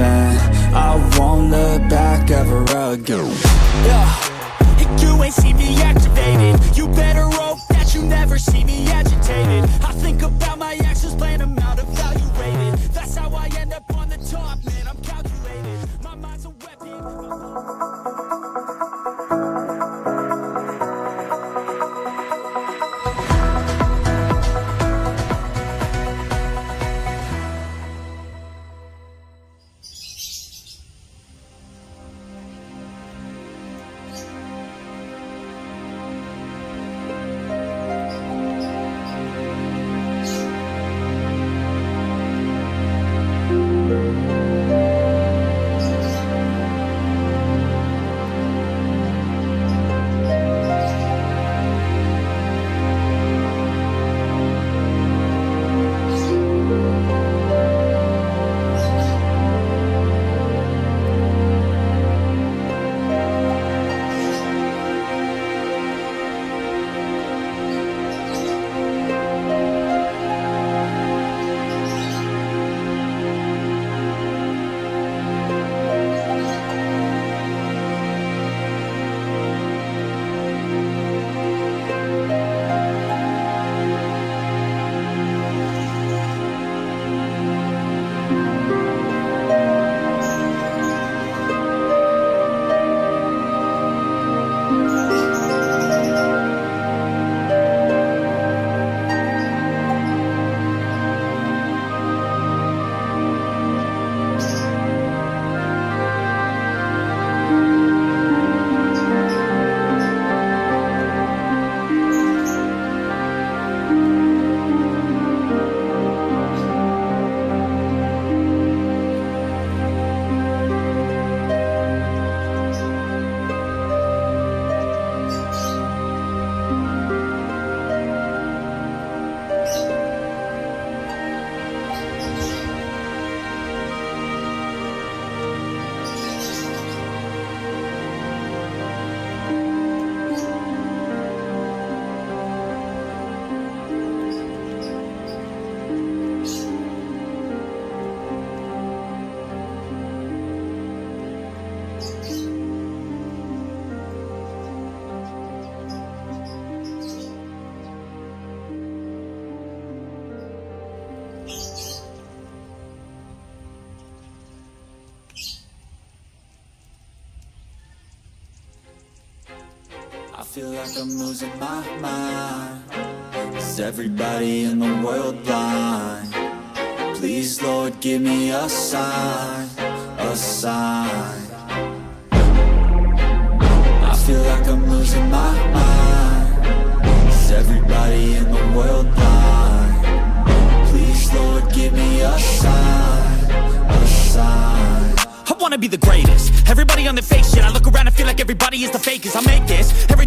and I won't look back ever again. Yeah, you ain't see me activated. You better hope that you never see me agitated. I think about my actions, plan them out, evaluated feel like I'm losing my mind. Is everybody in the world blind? Please, Lord, give me a sign A sign. I feel like I'm losing my mind. Is everybody in the world blind? Please, Lord, give me a sign A sign. I wanna be the greatest. Everybody on the fake shit I look around and feel like everybody is the fakest. I make this. Every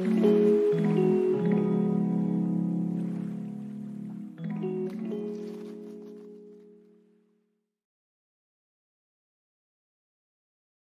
You